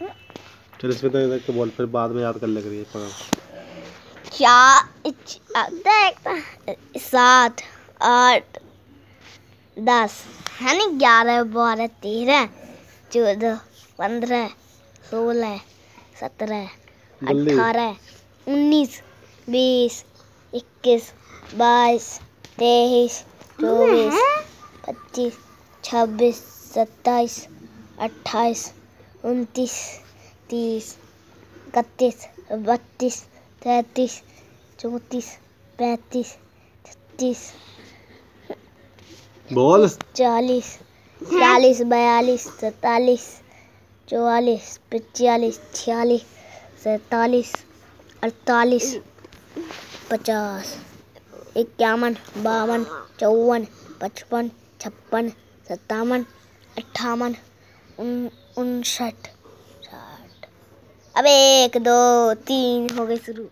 चल इसमें तो के बोल फिर बाद में याद कर ले करिए चार देख सात आठ दस है नहीं? ग्यारह बारह तेरह चौदह पंद्रह सोलह सत्रह अठारह उन्नीस बीस इक्कीस बाईस तेईस चौबीस पच्चीस छब्बीस सत्ताईस अट्ठाईस उनतीस तीस इकतीस बत्तीस तैंतीस चौंतीस पैंतीस छत्तीस बोल चालीस चालीस बयालीस सैतालीस चौवालीस पचालीस छियालीस सैतालीस अड़तालीस पचास इक्यावन बावन चौवन पचपन छप्पन सत्तावन अट्ठावन उनसठ साठ अब एक दो तीन हो गए शुरू।